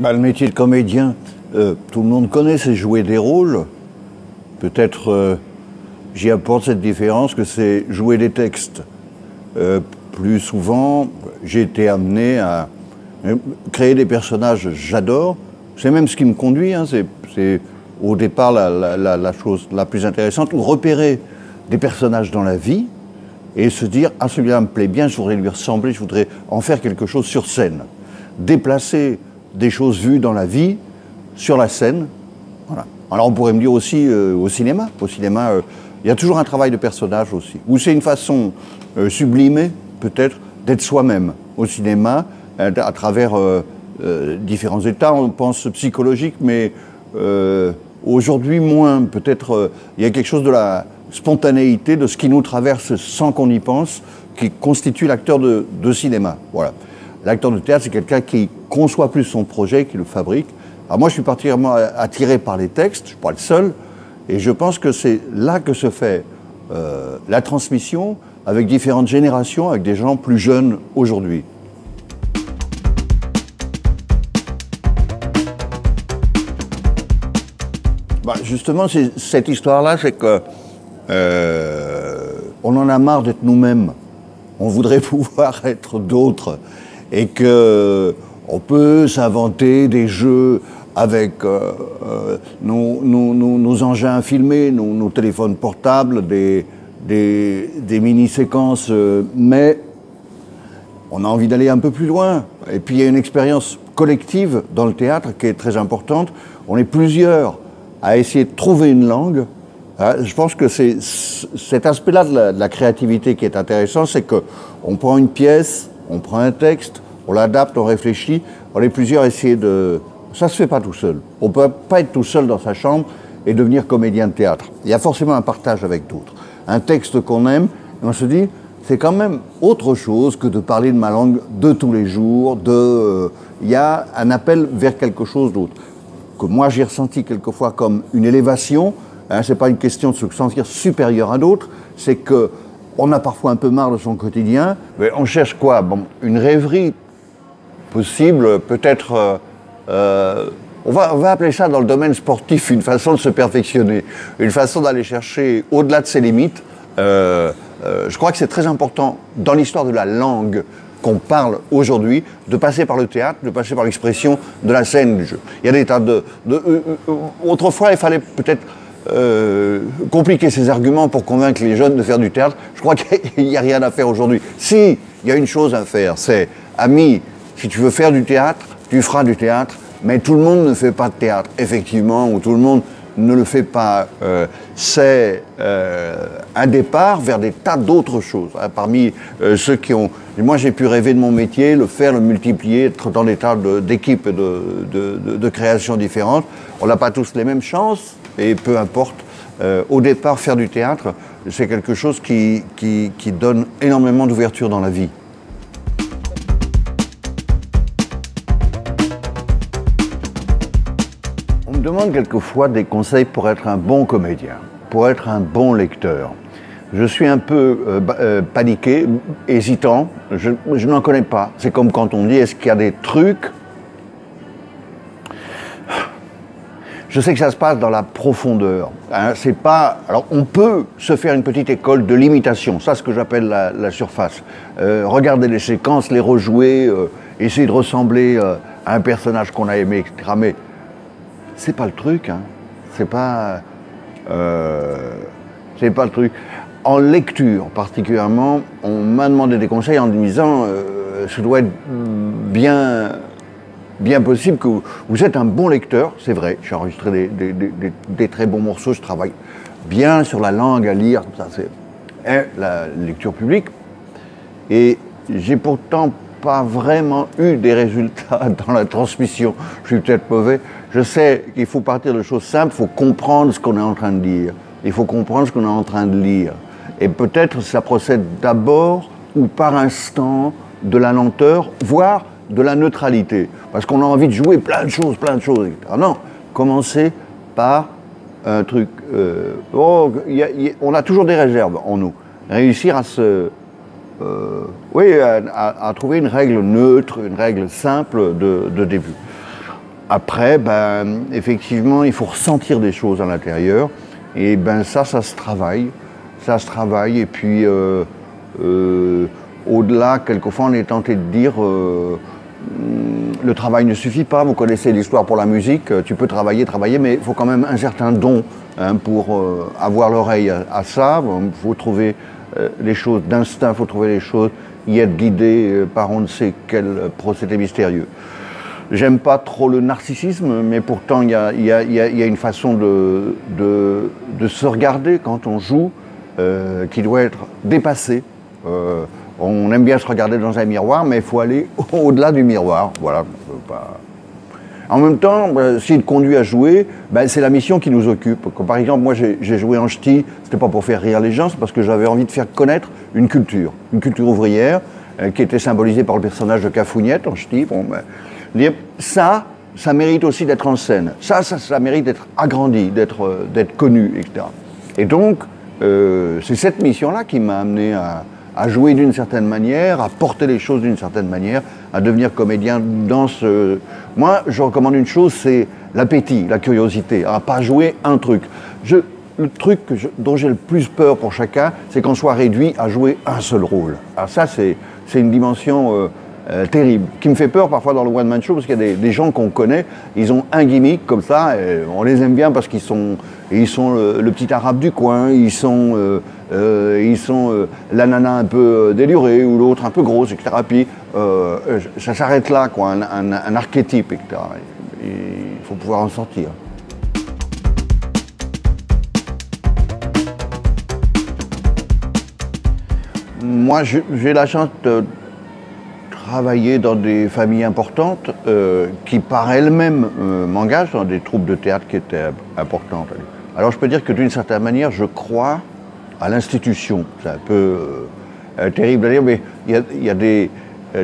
Bah, le métier de comédien, euh, tout le monde connaît, c'est jouer des rôles. Peut-être euh, j'y apporte cette différence que c'est jouer des textes. Euh, plus souvent, j'ai été amené à créer des personnages, j'adore. C'est même ce qui me conduit, hein, c'est au départ la, la, chose la plus intéressante, ou repérer des personnages dans la vie et se dire, ah celui-là me plaît bien, je voudrais lui ressembler, je voudrais en faire quelque chose sur scène. Déplacer des choses vues dans la vie sur la scène. Voilà. Alors on pourrait me dire aussi euh, au cinéma. Au cinéma, euh, il y a toujours un travail de personnage aussi. Ou c'est une façon euh, sublimée, peut-être, d'être soi-même au cinéma, à travers différents états, on pense psychologiques, mais aujourd'hui moins. Peut-être il y a quelque chose de la spontanéité, de ce qui nous traverse sans qu'on y pense, qui constitue l'acteur de, de cinéma. Voilà. L'acteur de théâtre, c'est quelqu'un qui conçoit plus son projet, qui le fabrique. Alors moi, je suis particulièrement attiré par les textes, je ne suis pas le seul, et je pense que c'est là que se fait euh, la transmission avec différentes générations, avec des gens plus jeunes aujourd'hui. Bah, justement, cette histoire-là, c'est que euh, on en a marre d'être nous-mêmes. On voudrait pouvoir être d'autres et que on peut s'inventer des jeux avec euh, euh, nos, engins filmés, nos, téléphones portables, des, mini-séquences, euh, mais on a envie d'aller un peu plus loin. Et puis il y a une expérience collective dans le théâtre qui est très importante. On est plusieurs à essayer de trouver une langue. Ah, je pense que c'est cet aspect-là de, de, la créativité qui est intéressant, c'est qu'on prend une pièce, on prend un texte, on l'adapte, on réfléchit, on est plusieurs à essayer de... Ça se fait pas tout seul. On peut pas être tout seul dans sa chambre et devenir comédien de théâtre. Il y a forcément un partage avec d'autres. Un texte qu'on aime, on se dit, c'est quand même autre chose que de parler de ma langue de tous les jours, de... Euh, il y a un appel vers quelque chose d'autre. Que moi j'ai ressenti quelquefois comme une élévation, hein, c'est pas une question de se sentir supérieur à d'autres, c'est que on a parfois un peu marre de son quotidien, mais on cherche quoi? Bon, Une rêverie possible, peut-être, euh, euh, on, va, appeler ça dans le domaine sportif une façon de se perfectionner, une façon d'aller chercher au-delà de ses limites. Euh, je crois que c'est très important dans l'histoire de la langue qu'on parle aujourd'hui, de passer par le théâtre, de passer par l'expression de la scène du jeu. Il y a des tas de... autrefois, il fallait peut-être compliquer ses arguments pour convaincre les jeunes de faire du théâtre. Je crois qu'il n'y a rien à faire aujourd'hui. Si, il y a une chose à faire, c'est, amis, si tu veux faire du théâtre, tu feras du théâtre, mais tout le monde ne fait pas de théâtre, effectivement, ou tout le monde ne le fait pas. Euh, c'est euh, un départ vers des tas d'autres choses. Hein, parmi euh, ceux qui ont... Moi, j'ai pu rêver de mon métier, le faire, le multiplier, être dans des tas d'équipes de, de, de, création différentes. On n'a pas tous les mêmes chances, et peu importe. au départ, faire du théâtre, c'est quelque chose qui, donne énormément d'ouverture dans la vie. me demande quelquefois des conseils pour être un bon comédien, pour être un bon lecteur. Je suis un peu euh, euh, paniqué, hésitant, je, n'en connais pas. C'est comme quand on dit est-ce qu'il y a des trucs Je sais que ça se passe dans la profondeur. Hein, c'est pas. Alors, on peut se faire une petite école de l'imitation. Ça, ce que j'appelle la, surface. Euh, regarder les séquences, les rejouer, essayer de ressembler à un personnage qu'on a aimé, etc. Mais c'est pas le truc. Hein. C'est pas. Euh, c'est pas le truc. En lecture, particulièrement, on m'a demandé des conseils en me disant euh, ce doit être bien, bien possible que vous, êtes un bon lecteur, c'est vrai. J'ai enregistré des, des, très bons morceaux, je travaille bien sur la langue à lire, ça c'est la lecture publique. Et j'ai pourtant pas vraiment eu des résultats dans la transmission. Je suis peut-être mauvais. Je sais qu'il faut partir de choses simples, il faut comprendre ce qu'on est en train de dire. Il faut comprendre ce qu'on est en train de lire. Et peut-être ça procède d'abord ou par instant de la lenteur, voire de la neutralité. Parce qu'on a envie de jouer plein de choses, plein de choses. Ah non, commencer par un truc. Euh, oh, on a toujours des réserves en nous. Réussir à se. Euh, oui, à, trouver une règle neutre, une règle simple de, début. après, ben, effectivement, il faut ressentir des choses à l'intérieur. Et ben ça, ça se travaille. Ça se travaille. Et puis, euh, au-delà, quelquefois, on est tenté de dire le travail ne suffit pas. Vous connaissez l'histoire pour la musique. Tu peux travailler, travailler, mais il faut quand même un certain don hein, pour avoir l'oreille à, ça. Il faut trouver les choses d'instinct, il faut trouver les choses, y être guidé par on ne sait quel procédé mystérieux. J'aime pas trop le narcissisme, mais pourtant il y a, une façon de, se regarder quand on joue euh, qui doit être dépassée. Euh, on aime bien se regarder dans un miroir, mais il faut aller au-delà du miroir. Voilà. En même temps, bah, s'il conduit à jouer, bah, c'est la mission qui nous occupe. par exemple, moi j'ai joué en ch'ti, c'était pas pour faire rire les gens, c'est parce que j'avais envie de faire connaître une culture, une culture ouvrière, euh, qui était symbolisée par le personnage de Cafougnette en ch'ti. Bon, ben, ça, ça mérite aussi d'être en scène. Ça, ça, mérite d'être agrandi, d'être euh, connu, etc. Et donc, euh, c'est cette mission-là qui m'a amené à, jouer d'une certaine manière, à porter les choses d'une certaine manière, à devenir comédien dans ce... Moi, je recommande une chose, c'est l'appétit, la curiosité, à pas jouer un truc. Le truc dont j'ai le plus peur pour chacun, c'est qu'on soit réduit à jouer un seul rôle. Alors ça, c'est une dimension... Euh, euh, terrible, qui me fait peur parfois dans le one man show parce qu'il y a des, gens qu'on connaît, ils ont un gimmick comme ça, on les aime bien parce qu'ils sont, ils sont le, petit arabe du coin, ils sont, euh, euh, ils sont la nana un peu délurée ou l'autre un peu grosse, etc. Puis ça s'arrête là, quoi, un, archétype, etc. Il faut pouvoir en sortir. Moi, j'ai la chance de travailler dans des familles importantes euh, qui par elles-mêmes euh, m'engagent dans des troupes de théâtre qui étaient importantes. Alors je peux dire que d'une certaine manière, je crois à l'institution. C'est un peu euh, terrible à dire, mais il y a, des,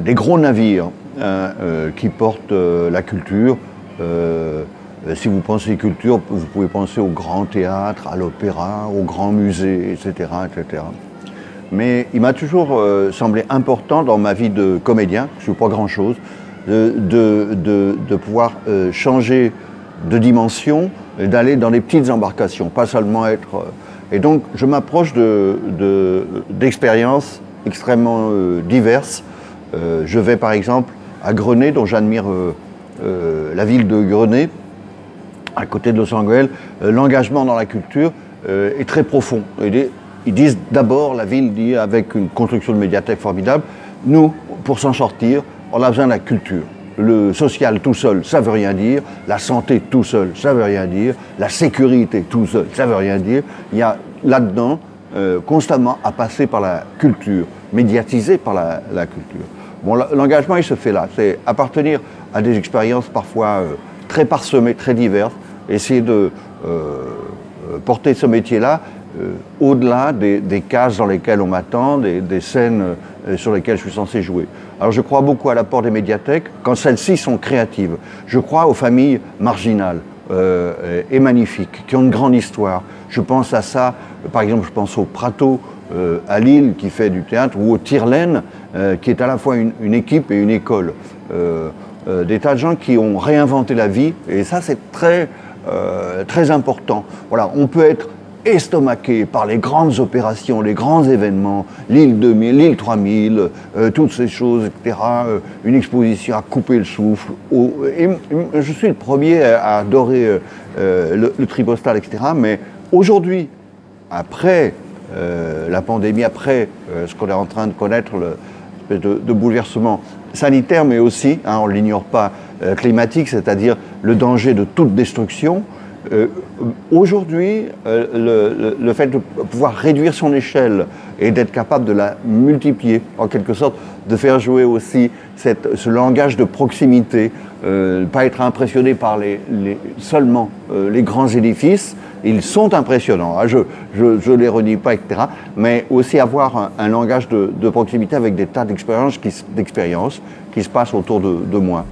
des, gros navires hein, qui portent la culture. si vous pensez culture, vous pouvez penser au grand théâtre, à l'opéra, au grand musée, etc. etc mais il m'a toujours euh, semblé important dans ma vie de comédien, je ne suis pas grand-chose, de, pouvoir euh, changer de dimension, d'aller dans les petites embarcations, pas seulement être... Euh, et donc je m'approche d'expériences extrêmement diverses. je vais par exemple à Grenay, dont j'admire la ville de Grenay, à côté de Los Angeles. L'engagement dans la culture est très profond. Ils disent d'abord, la ville dit, avec une construction de médiathèque formidable, nous, pour s'en sortir, on a besoin de la culture. Le social tout seul, ça veut rien dire. La santé tout seul, ça veut rien dire. La sécurité tout seul, ça veut rien dire. Il y a là-dedans euh, constamment à passer par la culture, médiatisé par la, culture. Bon, l'engagement, il se fait là. C'est appartenir à des expériences parfois euh, très parsemées, très diverses, essayer de euh, porter ce métier-là au-delà des, cases dans lesquelles on m'attend, des, scènes euh, sur lesquelles je suis censé jouer. Alors je crois beaucoup à l'apport des médiathèques quand celles-ci sont créatives. Je crois aux familles marginales euh, et magnifiques, qui ont une grande histoire. Je pense à ça, par exemple, je pense au Prato à Lille qui fait du théâtre, ou au Tirlaine qui est à la fois une, une équipe et une école. des tas de gens qui ont réinventé la vie, et ça c'est très, très important. Voilà, on peut être estomaqué par les grandes opérations, les grands événements, l'île 2000, l'île 3000, euh, toutes ces choses, etc. Euh, une exposition à couper le souffle. je suis le premier à adorer euh, le, tribostal, etc. Mais aujourd'hui, après la pandémie, après ce qu'on est en train de connaître, le de, de bouleversement sanitaire, mais aussi, hein, on ne l'ignore pas, climatique, c'est-à-dire le danger de toute destruction, euh, aujourd'hui, euh, le, fait de pouvoir réduire son échelle et d'être capable de la multiplier, en quelque sorte, de faire jouer aussi ce langage de proximité, euh, pas être impressionné par les, seulement les grands édifices, ils sont impressionnants, hein, je ne les redis pas, etc., mais aussi avoir un, langage de, proximité avec des tas d'expériences qui, se passent autour de, moi.